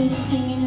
been singing.